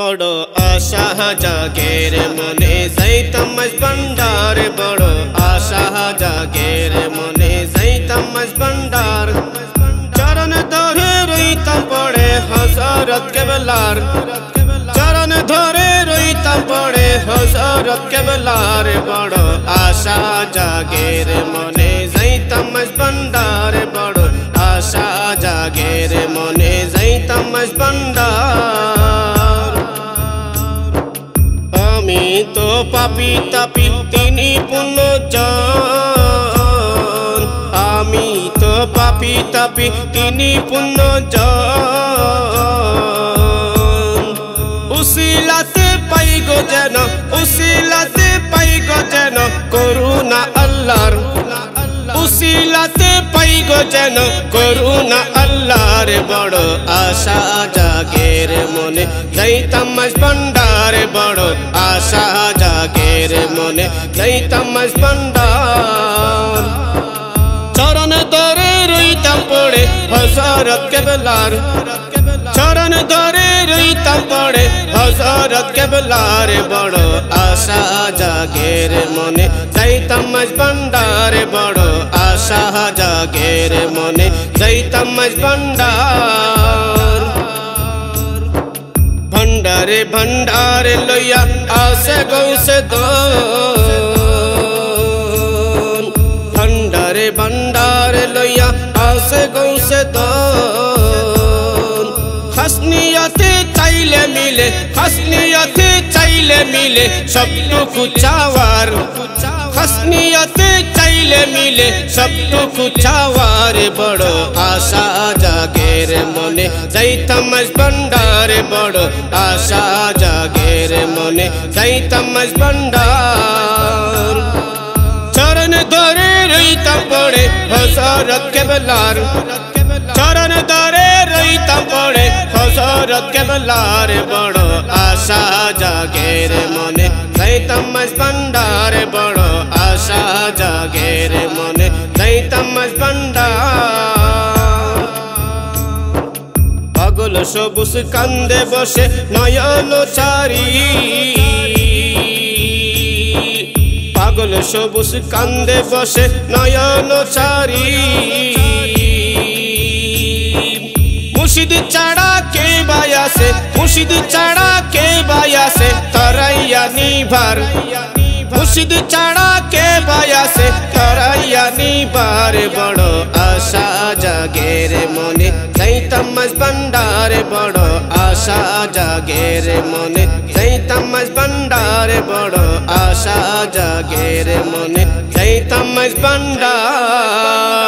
বড় আশা জাগের মনে যাইতাম ভান্ডার বড় আশা জাগের মনে যাইতাম ভান্ডার চরণ ধরে রইতাম পড়ে হজরত কেবলার চরণ ধরে রইতাম পড়ে হজরত কেবলার বড় আশা জাগের মনে যাইতাম ভান্ডার পাপি তাপি তিনি পুণ্যজন আমি তো পাপি তাপি তিনি পুণ্যজন যেন করুণা আল্লাহর বড় আশা, জাগের মনে। যাইতাম ভান্ডার বড় আশা, জাগের মনে। যাইতাম ভান্ডার চরণ ধরে রইতাম পড়ে হজরত কেবলার। চরণ ধরে রইতাম পড়ে হজরত কেবলার। বড় আশা, জাগের মনে। যাইতাম ভান্ডার জাগের মনে যাইতাম ভান্ডার ভণ্ডারে ভণ্ডারে লইয়া আসে গৌসে দন ভণ্ডারে ভণ্ডারে লইয়া আসে গৌসে দন চাইলে মিলে হাসনিয়াতে চাইলে মিলে সবটুকু চাওয়ার হাসনিয়াতে চাইলে মিলে সবটুকু চাওয়ার বড় আশা জাগের মনে। যাইতাম ভান্ডার বড় আশা জাগের মনে। যাইতাম ভান্ডার চরণ ধরে রইতাম পড়ে হজরত কেবলার। চরণ ধরে রইতাম পড়ে হজরত কেবলার। বড় আশা জাগের মনে। সবুজ কান্দে বসে নয়ন চারি পাগল সবুজ কান্দে বসে নয়ন চারি মুর্শিদ চাড়া কে বায়াসে মুর্শিদ চাড়া কে বায়াসে তরাইয়া নিভার মুর্শিদ চাড়া কে বায়াসে তরাইয়া নিবার। বড় আশা জাগের মনে। যাইতাম ভান্ডার বড় আশা জাগের মনে যাইতাম ভান্ডার বড় আশা জাগের মনে যাইতাম ভান্ডার